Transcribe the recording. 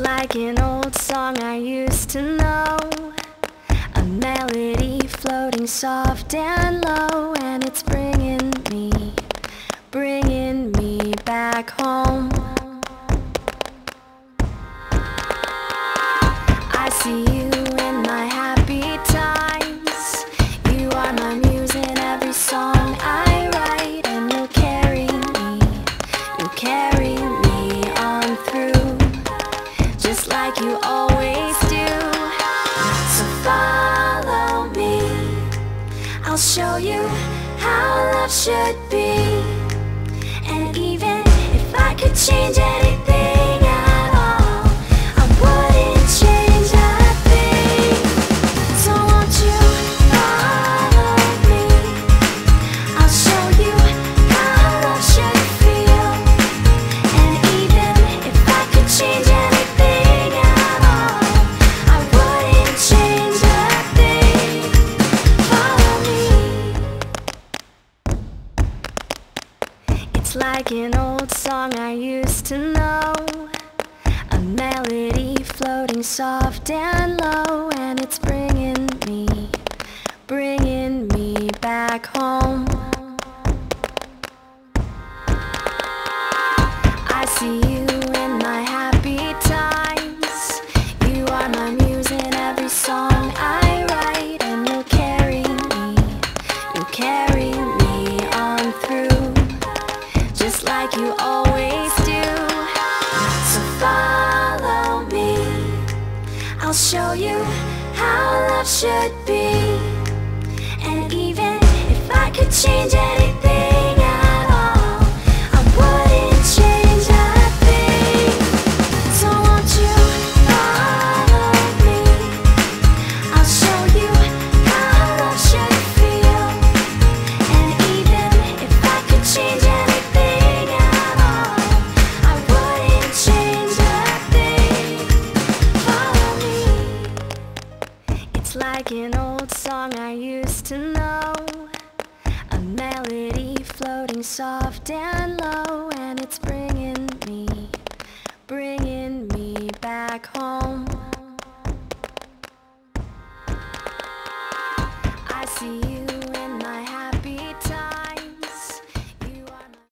like an old song I used to know. A melody floating soft and low, and it's bringing like you always do. So follow me, I'll show you how love should be. And even if I could change anything like an old song I used to know. A melody floating soft and low, and it's bringing me, bringing me back home. I see you in my happy times. You are my muse in every song I write, and you'll carry me, you'll carry I'll show you how love should be. And even if I could change anything old song I used to know. A melody floating soft and low And it's bringing me, bringing me back home. I see you